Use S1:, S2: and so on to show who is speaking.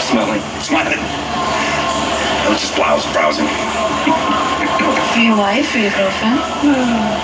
S1: Smelling. Smelling. I was just browsing. browsing.
S2: For your wife or your girlfriend?